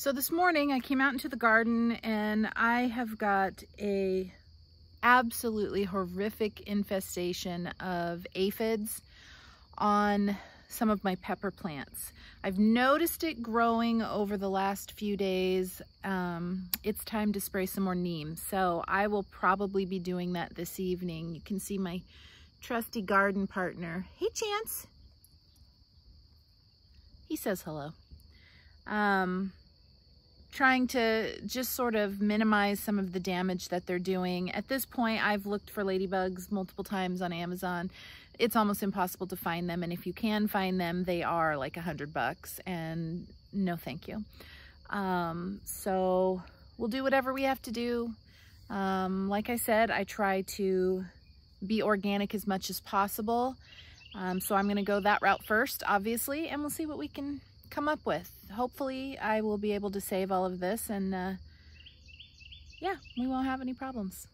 So this morning I came out into the garden and I have got a absolutely horrific infestation of aphids on some of my pepper plants. I've noticed it growing over the last few days. Um, it's time to spray some more neem. So I will probably be doing that this evening. You can see my trusty garden partner. Hey, Chance. He says hello. Um, trying to just sort of minimize some of the damage that they're doing. At this point, I've looked for ladybugs multiple times on Amazon. It's almost impossible to find them. And if you can find them, they are like a hundred bucks and no, thank you. Um, so we'll do whatever we have to do. Um, like I said, I try to be organic as much as possible. Um, so I'm going to go that route first, obviously, and we'll see what we can come up with. Hopefully I will be able to save all of this and uh, yeah, we won't have any problems.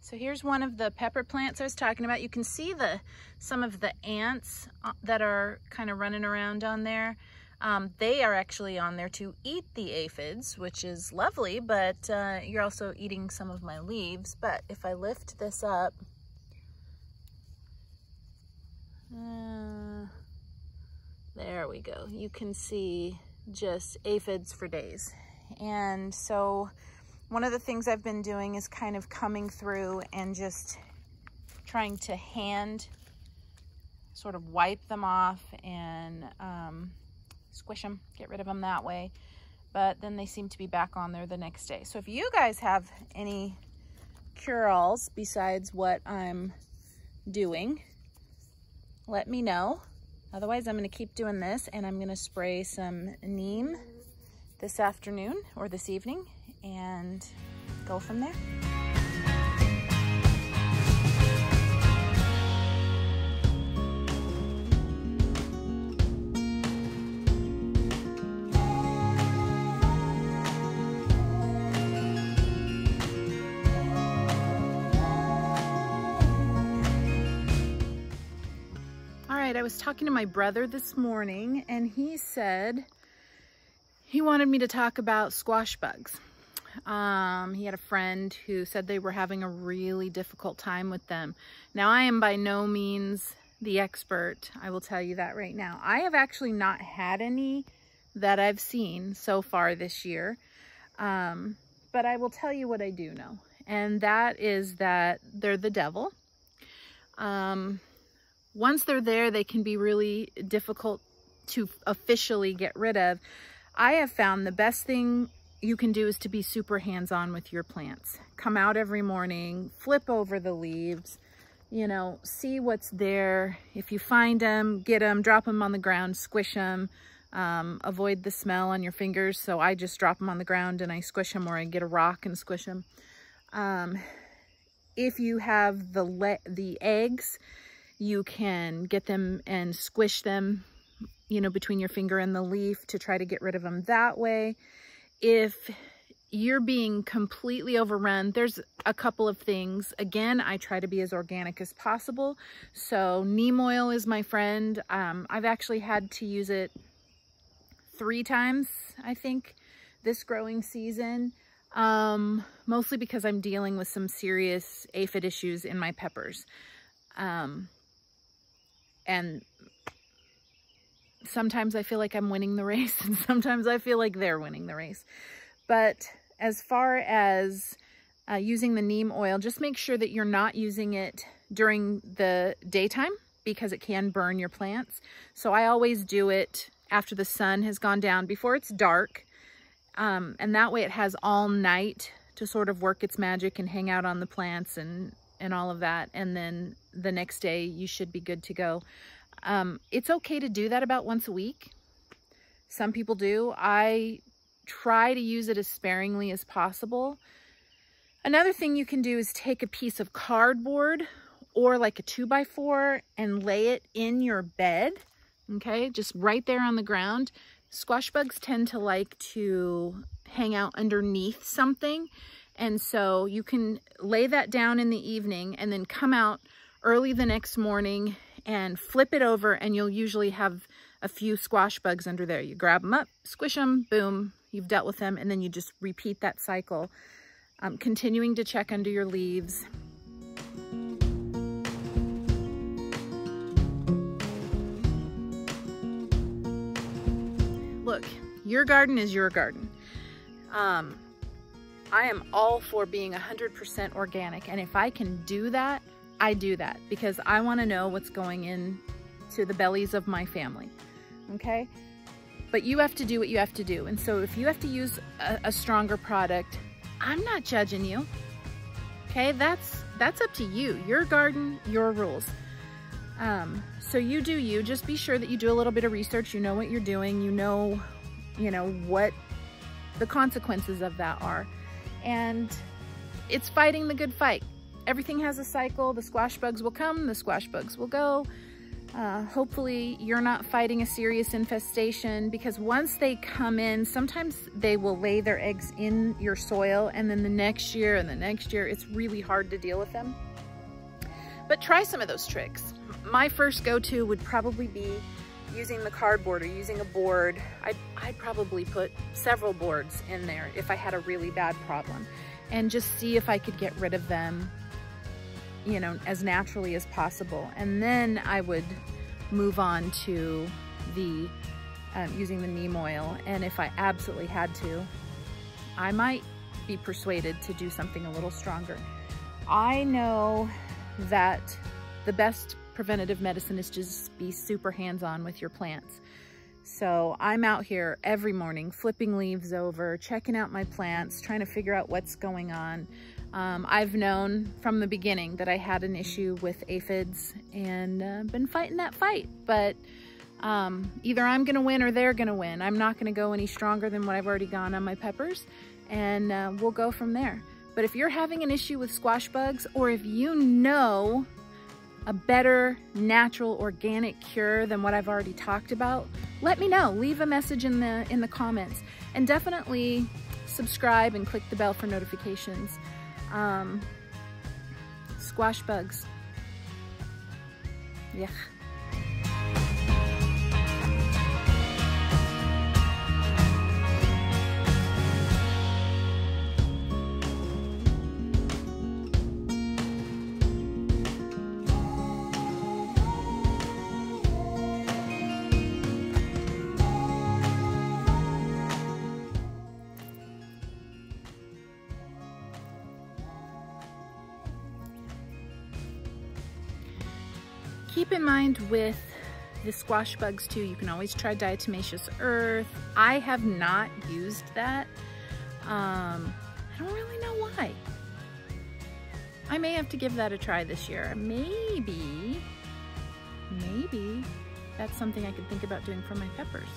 So here's one of the pepper plants I was talking about. You can see the some of the ants uh, that are kind of running around on there. Um, they are actually on there to eat the aphids, which is lovely, but uh, you're also eating some of my leaves. But if I lift this up, uh, there we go. You can see just aphids for days. And so one of the things I've been doing is kind of coming through and just trying to hand sort of wipe them off and um, squish them, get rid of them that way. But then they seem to be back on there the next day. So if you guys have any cure-alls besides what I'm doing, let me know. Otherwise, I'm going to keep doing this and I'm going to spray some neem this afternoon or this evening and go from there. I was talking to my brother this morning and he said he wanted me to talk about squash bugs. Um, he had a friend who said they were having a really difficult time with them. Now, I am by no means the expert. I will tell you that right now. I have actually not had any that I've seen so far this year. Um, but I will tell you what I do know. And that is that they're the devil. Um, once they're there, they can be really difficult to officially get rid of. I have found the best thing you can do is to be super hands-on with your plants. Come out every morning, flip over the leaves, you know, see what's there. If you find them, get them, drop them on the ground, squish them, um, avoid the smell on your fingers. So I just drop them on the ground and I squish them or I get a rock and squish them. Um, if you have the, the eggs, you can get them and squish them, you know, between your finger and the leaf to try to get rid of them that way. If you're being completely overrun, there's a couple of things. Again, I try to be as organic as possible. So neem oil is my friend. Um, I've actually had to use it three times, I think, this growing season. Um, mostly because I'm dealing with some serious aphid issues in my peppers. Um, and sometimes I feel like I'm winning the race and sometimes I feel like they're winning the race. But as far as uh, using the neem oil, just make sure that you're not using it during the daytime because it can burn your plants. So I always do it after the sun has gone down, before it's dark. Um, and that way it has all night to sort of work its magic and hang out on the plants and and all of that. And then the next day you should be good to go. Um, it's okay to do that about once a week. Some people do. I try to use it as sparingly as possible. Another thing you can do is take a piece of cardboard or like a two by four and lay it in your bed. Okay, just right there on the ground. Squash bugs tend to like to hang out underneath something. And so you can lay that down in the evening and then come out early the next morning and flip it over and you'll usually have a few squash bugs under there. You grab them up, squish them, boom, you've dealt with them, and then you just repeat that cycle, um, continuing to check under your leaves. Look, your garden is your garden. Um, I am all for being 100% organic. And if I can do that, I do that because I want to know what's going in to the bellies of my family. Okay? But you have to do what you have to do. And so if you have to use a, a stronger product, I'm not judging you. Okay? That's that's up to you. Your garden, your rules. Um, so you do you. Just be sure that you do a little bit of research. You know what you're doing. You know, you know, what the consequences of that are. And it's fighting the good fight. Everything has a cycle. The squash bugs will come, the squash bugs will go. Uh, hopefully you're not fighting a serious infestation because once they come in, sometimes they will lay their eggs in your soil and then the next year and the next year, it's really hard to deal with them. But try some of those tricks. My first go-to would probably be using the cardboard or using a board. I'd, I'd probably put several boards in there if I had a really bad problem and just see if I could get rid of them you know, as naturally as possible. And then I would move on to the um, using the neem oil. And if I absolutely had to, I might be persuaded to do something a little stronger. I know that the best preventative medicine is just be super hands-on with your plants. So I'm out here every morning flipping leaves over, checking out my plants, trying to figure out what's going on. Um, I've known from the beginning that I had an issue with aphids and uh, been fighting that fight, but um, either I'm gonna win or they're gonna win. I'm not gonna go any stronger than what I've already gone on my peppers and uh, we'll go from there. But if you're having an issue with squash bugs or if you know a better natural organic cure than what I've already talked about, let me know. Leave a message in the in the comments and definitely subscribe and click the bell for notifications um, squash bugs. Yeah. Keep in mind with the squash bugs too, you can always try diatomaceous earth. I have not used that. Um, I don't really know why. I may have to give that a try this year. Maybe, maybe that's something I could think about doing for my peppers.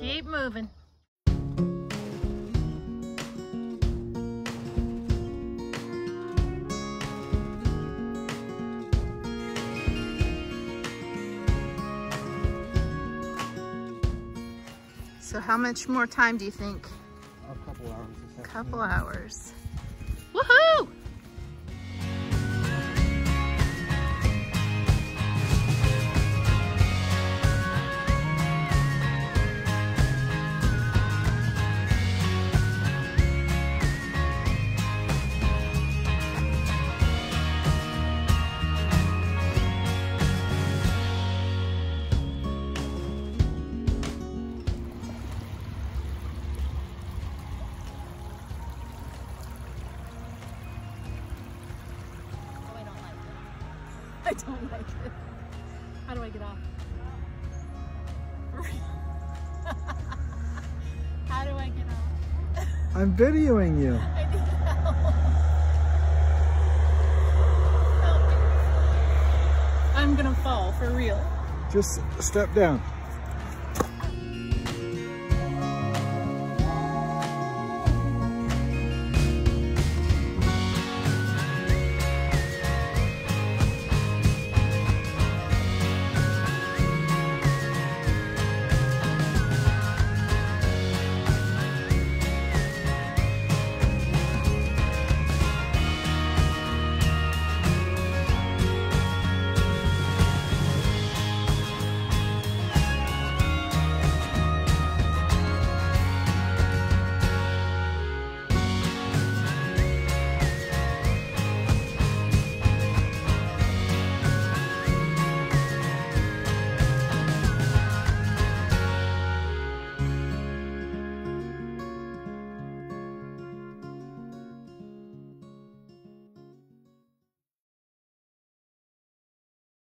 Keep moving. So how much more time do you think? A couple hours. A couple hours. I don't like it. How do I get off? How do I get off? I'm videoing you. I need help. Help me. I'm gonna fall for real. Just step down.